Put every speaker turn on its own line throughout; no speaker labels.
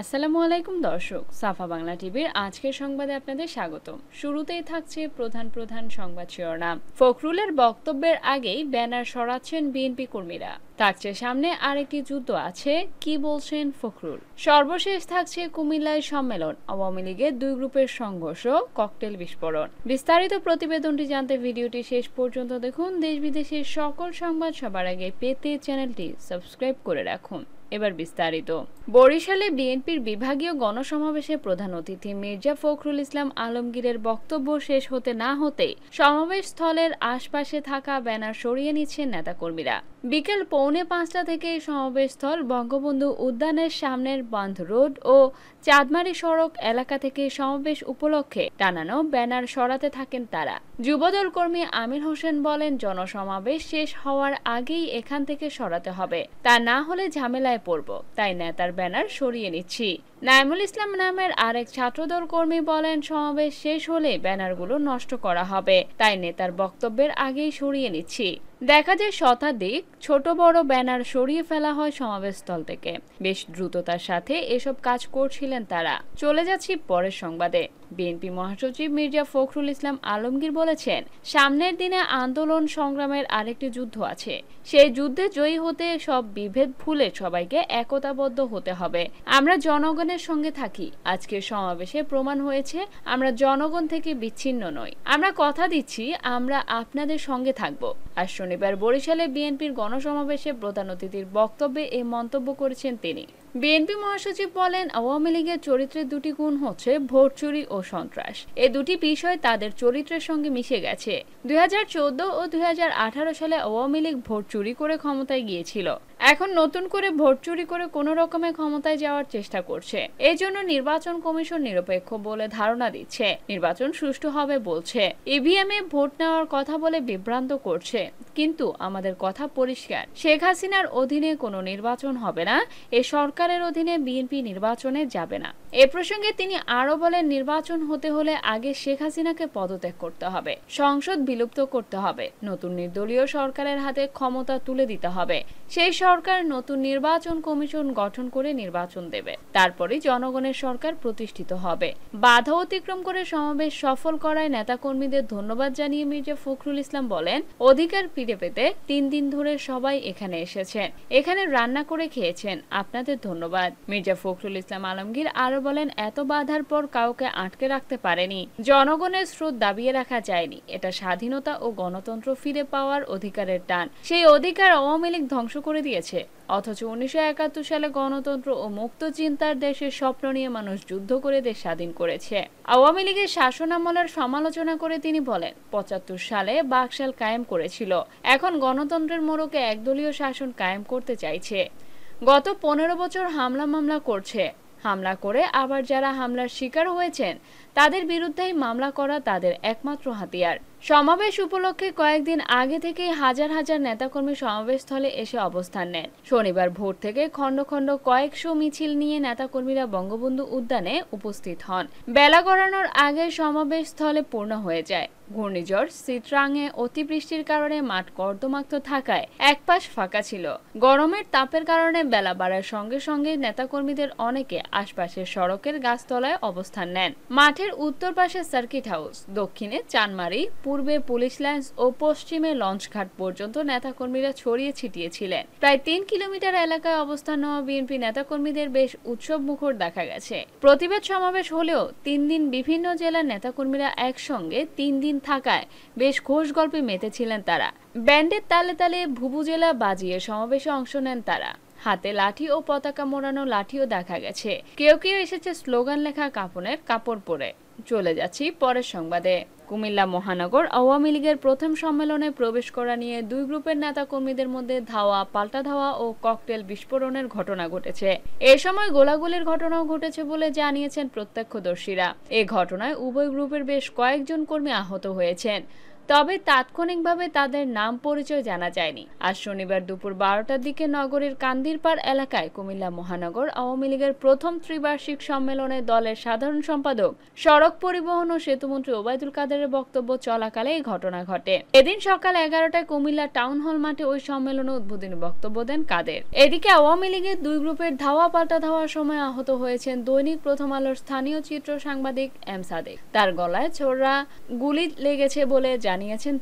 আসসালামু আলাইকুম দর্শক, সাফা বাংলা টিভির আজকের সংবাদে আপনাদের স্বাগতম। শুরুতেই থাকছে প্রধান প্রধান সংবাদ শিরোনাম। ফখরুলের বক্তব্যের আগেই ব্যানার সরাচ্ছেন বিএনপি কর্মীরা। থাকছে সামনে আরেকটি যুদ্ধ আছে, কি বলছেন ফখরুল? সর্বশেষ থাকছে কুমিল্লায় সম্মেলন, আওয়ামী লীগের দুই গ্রুপের সংঘর্ষ, ককটেল বিস্ফোরণ। বিস্তারিত প্রতিবেদনটি জানতে ভিডিওটি শেষ পর্যন্ত দেখুন। দেশ বিদেশের সকল সংবাদ সবার আগে পেতে চ্যানেলটি সাবস্ক্রাইব করে রাখুন। এবার বিস্তারিত। বরিশালে বিএনপির বিভাগীয় গণসমাবেশে প্রধান অতিথি মির্জা ফখরুল ইসলাম আলমগীরের বক্তব্য শেষ হতে না হতেই সমাবেশ স্থলের আশপাশে থাকা ব্যানার সরিয়ে নিচ্ছেন নেতাকর্মীরা। বিকেল পৌনে পাঁচটা থেকে সমাবেশ স্থল বঙ্গবন্ধু উদ্যানের সামনের বান্ধ রোড ও চাঁদমারি সড়ক এলাকা থেকে সমাবেশ উপলক্ষে টানানো ব্যানার সরাতে থাকেন তারা। যুবদল কর্মী আমির হোসেন বলেন, জনসমাবেশ শেষ হওয়ার আগেই এখান থেকে সরাতে হবে। তা না হলে ঝামেলায় পড়ব। তাই নেতার ব্যানার সরিয়ে নিচ্ছি। নাইমুল ইসলাম নামের আরেক ছাত্রদল কর্মী বলেন, সমাবেশ শেষ হলে ব্যানারগুলো নষ্ট করা হবে। তাই নেতার বক্তব্যের আগেই সরিয়ে নিচ্ছি। দেখা যায় শতাধিক ছোট বড় ব্যানার সরিয়ে ফেলা হয় সমাবেশস্থল থেকে। বেশ দ্রুততার সাথে এসব কাজ করছিলেন তারা। চলে যাচ্ছি পরের সংবাদে। বিএনপি মহাসচিব মির্জা ফখরুল ইসলাম আলমগীর বলেছেন, সামনের দিনে আন্দোলন সংগ্রামের আরেকটি যুদ্ধ আছে। সেই যুদ্ধে জয়ী হতে সব বিভেদ ভুলে সবাইকে একতাবদ্ধ হতে হবে। আমরা জনগণের সঙ্গে থাকি। আজকের সমাবেশে প্রমাণ হয়েছে, আমরা জনগণ থেকে বিচ্ছিন্ন নই। আমরা কথা দিচ্ছি, আমরা আপনাদের সঙ্গে থাকব। আর শনিবার বরিশালে বিএনপির গণসমাবেশে প্রধান অতিথির বক্তব্যে এই মন্তব্য করেছেন তিনি। বিএনপি মহাসচিব বলেন, আওয়ামী লীগের চরিত্রের দুটি গুণ হচ্ছে ভোট চুরি ও সন্ত্রাস। এই দুটি বিষয় তাদের চরিত্রের সঙ্গে মিশে গেছে। দুই ও দুই সালে আওয়ামী লীগ ভোট চুরি করে ক্ষমতায় গিয়েছিল। এখন নতুন করে ভোট চুরি করে কোনো রকমের ক্ষমতায় যাওয়ার চেষ্টা করছে। এই জন্য নির্বাচন কমিশন নিরপেক্ষ বলে ধারণা দিচ্ছে। নির্বাচন সুষ্ঠু হবে বলছে। ইভিএম এ ভোট নেওয়ার কথা বলে বিভ্রান্ত করছে। কিন্তু আমাদের কথা পরিষ্কার। শেখ হাসিনার অধীনে কোনো নির্বাচন হবে না, এ সরকারের অধীনে বিএনপি নির্বাচনে যাবে না। এ প্রসঙ্গে তিনি আরও বলেন, নির্বাচন হতে হলে আগে শেখ হাসিনাকে পদত্যাগ করতে হবে, সংসদ বিলুপ্ত করতে হবে, নতুন নির্দলীয় সরকারের হাতে ক্ষমতা তুলে দিতে হবে। সেই সরকার নতুন নির্বাচন কমিশন গঠন করে নির্বাচন দেবে তারপরে জনগণের সরকার প্রতিষ্ঠিত হবে। বাধা অতিক্রম করে সমাবেশ সফল করায় নেতাকর্মীদের ধন্যবাদ জানিয়ে মির্জা ফখরুল ইসলাম বলেন, অধিকার ফিরে পেতে তিন দিন ধরে সবাই এখানে এসেছেন। এখানে রান্না করে খেয়েছেন। আপনাদের ধন্যবাদ। মির্জা ফখরুল ইসলাম আলমগীর আরও বলেন, এত বাধার পর কাউকে আটকে রাখতে পারেনি। জনগণের স্রোত দাবিয়ে রাখা যায়নি। এটা স্বাধীনতা ও গণতন্ত্র ফিরে পাওয়ার অধিকারের টান। সেই অধিকার আওয়ামী লীগ ধ্বংস করে দিয়েছে। অথচ উনিশশো একাত্তর সালে গণতন্ত্র ও মুক্ত চিন্তার দেশের স্বপ্ন নিয়ে মানুষ যুদ্ধ করে দেশ স্বাধীন করেছে। আওয়ামী লীগের শাসন আমলের সমালোচনা করে তিনি বলেন, পঁচাত্তর সালে বাকশাল কায়েম করেছিল। এখন গণতন্ত্রের মোড়কে একদলীয় শাসন কায়েম করতে চাইছে। গত পনেরো বছর হামলা মামলা করছে। হামলা করে আবার যারা হামলার শিকার হয়েছেন, তাদের বিরুদ্ধেই মামলা করা তাদের একমাত্র হাতিয়ার। সমাবেশ উপলক্ষে কয়েকদিন আগে থেকেই হাজার হাজার নেতাকর্মী সমাবেশস্থলে এসে অবস্থান নেন। শনিবার ভোর থেকে খণ্ড খণ্ড কয়েকশো মিছিল নিয়ে নেতাকর্মীরা বঙ্গবন্ধু উদ্যানে উপস্থিত হন। বেলা গড়ানোর আগে সমাবেশ স্থলে পূর্ণ হয়ে যায়। ঘূর্ণিঝড় সিটরাঙে অতিবৃষ্টির কারণে মাঠ কর্দমাক্ত থাকায় এক পাশ ফাঁকা ছিল। গরমের তাপের কারণে বেলা বাড়ার সঙ্গে সঙ্গে নেতাকর্মীদের অনেকে আশপাশের সড়কের গাছতলায় অবস্থান নেন। মাঠের উত্তর পাশে সার্কিট হাউস, দক্ষিণে চানমারি পূর্বে পুলিশ লাইন্স ও পশ্চিমে লঞ্চঘাট পর্যন্ত নেতাকর্মীরা ছড়িয়ে ছিটিয়ে ছিলেন প্রায় তিন কিলোমিটার এলাকায় অবস্থান নেওয়া বিএনপি নেতাকর্মীদের বেশ উৎসব মুখর দেখা গেছে। প্রতিবাদ সমাবেশ হলেও তিন দিন বিভিন্ন জেলার নেতাকর্মীরা একসঙ্গে তিন দিন থাকায় বেশ ঘোষ গল্পে মেতেছিলেন তারা। ব্যান্ডের তালে তালে ভুবুজেলা বাজিয়ে সমাবেশে অংশ নেন তারা। হাতে লাঠি ও পতাকা মোড়ানো লাঠিও দেখা গেছে। কেউ কেউ এসেছে স্লোগান লেখা কাপনের কাপড় পরে। চলে যাচ্ছি পরের সংবাদে। কুমিল্লা মহানগর আওয়ামী লীগের প্রথম সম্মেলনে প্রবেশ করা নিয়ে দুই গ্রুপের নেতা কর্মীদের মধ্যে ধাওয়া, পাল্টা ধাওয়া ও ককটেল বিস্ফোরণের ঘটনা ঘটেছে। এ সময় গোলাগুলির ঘটনাও ঘটেছে বলে জানিয়েছেন প্রত্যক্ষদর্শীরা। এ ঘটনায় উভয় গ্রুপের বেশ কয়েকজন কর্মী আহত হয়েছেন। তবে তাৎক্ষণিকভাবে তাদের নাম পরিচয় জানা যায়নি। আজ শনিবার দুপুর বারোটার দিকে নগরীর কান্দিরপাড় এলাকায় কুমিল্লা মহানগর আওয়ামী লীগের প্রথম ত্রিবার্ষিক সম্মেলনে দলের সাধারণ সম্পাদক সড়ক পরিবহন ও সেতুমন্ত্রী ওবায়দুল কাদেরের বক্তব্য চলাকালে এই ঘটনা ঘটে। এদিন সকাল এগারোটায় কুমিল্লা টাউন হল মাঠে ওই সম্মেলনে উদ্বোধনী বক্তব্য দেন কাদের। এদিকে আওয়ামী লীগের দুই গ্রুপের ধাওয়া পাল্টা ধাওয়ার সময় আহত হয়েছেন দৈনিক প্রথম আলোর স্থানীয় চিত্র সাংবাদিক এম সাদেক। তার গলায় ছোড়া গুলি লেগেছে বলে জানিয়েছেন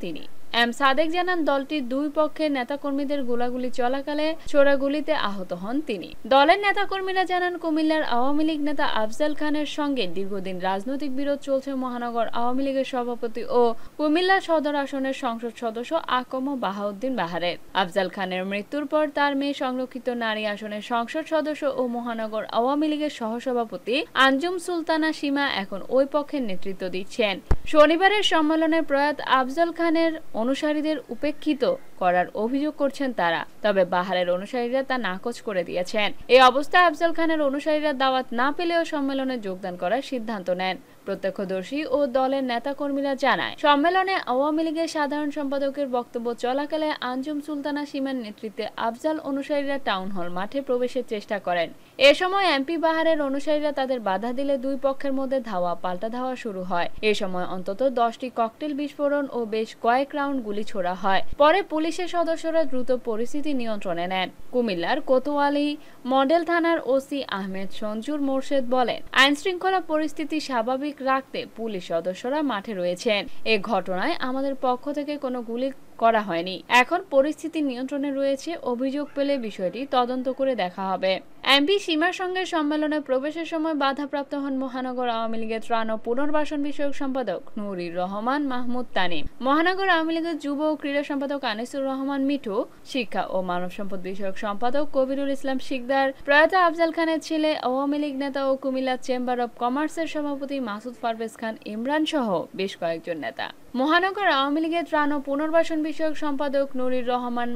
তিনি। এম সাদেক জানান, দলটির দুই পক্ষের নেতাকর্মীদের গোলাগুলি চলাকালে ছোড়াগুলিতে আহত হন তিনি। দলের নেতাকর্মীরা জানান, কুমিল্লার আওয়ামী লীগ নেতা আফজাল খানের সঙ্গে দীর্ঘদিন রাজনৈতিক বিরোধ চলছে মহানগর আওয়ামী লীগের সভাপতি ও কুমিল্লা সদর আসনের সংসদ সদস্য আকম বাহাউদ্দিন বাহারের আফজাল খানের মৃত্যুর পর তার মেয়ে সংরক্ষিত নারী আসনের সংসদ সদস্য ও মহানগর আওয়ামী লীগের সহসভাপতি আঞ্জুম সুলতানা সীমা এখন ওই পক্ষের নেতৃত্ব দিচ্ছেন। শনিবারের সম্মেলনে প্রয়াত আফজল খানের অনুসারীদের উপেক্ষিত করার অভিযোগ করছেন তারা। তবে বাহারের অনুসারীরা তা নাকচ করে দিয়েছেন। এই অবস্থায় আফজল খানের অনুসারীরা দাওয়াত না পেলেও সম্মেলনে যোগদান করার সিদ্ধান্ত নেন। প্রত্যক্ষদর্শী ও দলের নেতাকর্মীরা জানায়, সম্মেলনে আওয়ামী লীগের সাধারণ সম্পাদকের বক্তব্য চলাকালে আঞ্জুম সুলতানা সীমার নেতৃত্বে আফজাল অনুসারীরা টাউন হল মাঠে প্রবেশের চেষ্টা করেন। এ সময় এমপি বাহারের অনুসারীরা তাদের বাধা দিলে দুই পক্ষের মধ্যে ধাওয়া পাল্টা ধাওয়া শুরু হয়। এ সময় অন্তত দশটি ককটেল বিস্ফোরণ ও বেশ কয়েক রাউন্ড গুলি ছোড়া হয়। পরে পুলিশের সদস্যরা দ্রুত পরিস্থিতি নিয়ন্ত্রণে নেন। কুমিল্লার কোতোয়ালি মডেল থানার ওসি আহমেদ সঞ্জুর মোর্শেদ বলেন আইন শৃঙ্খলা পরিস্থিতি স্বাভাবিক রাখতে পুলিশ সদস্যরা মাঠে রয়েছেন। এ ঘটনায় আমাদের পক্ষ থেকে কোনো গুলি করা হয়নি। এখন পরিস্থিতি নিয়ন্ত্রণে রয়েছে, অভিযোগ পেলে বিষয়টি তদন্ত করে দেখা হবে। এমপি সীমার সঙ্গে সম্মেলনে প্রবেশের সময় বাধাপ্রাপ্ত হন মহানগর আওয়ামী লীগের ত্রাণ ও পুনর্বাসন বিষয়ক সম্পাদক নুরির রহমান মাহমুদ তানিম, মহানগর আওয়ামী লীগের যুব ও ক্রীড়া সম্পাদক আনিসুর রহমান মিঠু, শিক্ষা ও মানব সম্পদ বিষয়ক সম্পাদক কবিরুল ইসলাম শিকদার, প্রয়াত আফজাল খানের ছেলে, আওয়ামী লীগ নেতা ও কুমিল্লা চেম্বার অব কমার্সের সভাপতি মাসুদ পারভেজ খান ইমরান সহ বেশ কয়েকজন নেতা। মহানগর আওয়ামী লীগের ত্রাণ ও পুনর্বাসন বিষয়ক সম্পাদক নুরির রহমান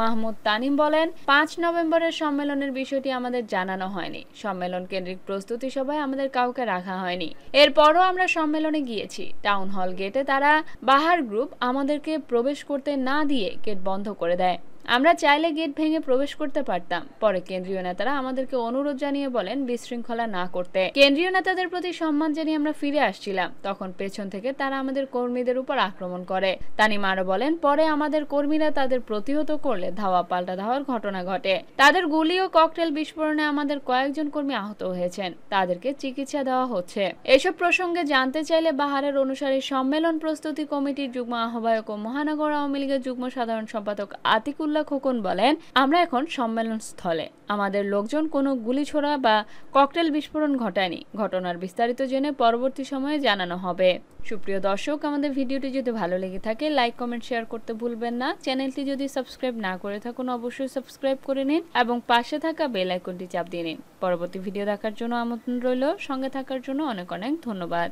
মাহমুদ তানিম বলেন, পাঁচ নভেম্বরের সম্মেলনের বিষয়টি আমাদের জানানো হয়নি। সম্মেলন কেন্দ্রিক প্রস্তুতি সভায় আমাদের কাউকে রাখা হয়নি। এরপরও আমরা সম্মেলনে গিয়েছি। টাউন হল গেটে তারা বাহার গ্রুপ আমাদেরকে প্রবেশ করতে না দিয়ে গেট বন্ধ করে দেয়। আমরা চাইলে গেট ভেঙে প্রবেশ করতে পারতাম। পরে কেন্দ্রীয় নেতারা আমাদেরকে অনুরোধ জানিয়ে বলেন, বিশৃঙ্খলা না করতে। কেন্দ্রীয় নেতাদের প্রতি সম্মান জানিয়ে আমরা ফিরে আসছিলাম। তখন পেছন থেকে তারা আমাদের কর্মীদের উপর আক্রমণ করে। তানিম আরও বলেন, পরে আমাদের কর্মীরা তাদের প্রতিহত করলে ধাওয়া পাল্টা ধাওয়ার ঘটনা ঘটে। তাদের গুলি ও ককটেল বিস্ফোরণে আমাদের কয়েকজন কর্মী আহত হয়েছেন। তাদেরকে চিকিৎসা দেওয়া হচ্ছে। এসব প্রসঙ্গে জানতে চাইলে বাহারের অনুসারী সম্মেলন প্রস্তুতি কমিটির যুগ্ম আহ্বায়ক ও মহানগর আওয়ামী লীগের যুগ্ম সাধারণ সম্পাদক আতিকুল্লাহ খোকন বলেন, আমরা এখন সম্মেলন স্থলে। আমাদের লোকজন কোনো গুলি ছোড়া বা ককটেল বিস্ফোরণ ঘটায়নি। ঘটনার বিস্তারিত জেনে পরবর্তী সময়ে জানানো হবে। সুপ্রিয় দর্শক, আমাদের ভিডিওটি যদি ভালো লেগে থাকে, লাইক, কমেন্ট, শেয়ার করতে ভুলবেন না। চ্যানেলটি যদি সাবস্ক্রাইব না করে থাকুন, অবশ্যই সাবস্ক্রাইব করে নিন এবং পাশে থাকা বেল আইকনটি চাপ দিয়ে নিন। পরবর্তী ভিডিও দেখার জন্য আমন্ত্রণ রইল। সঙ্গে থাকার জন্য অনেক অনেক ধন্যবাদ।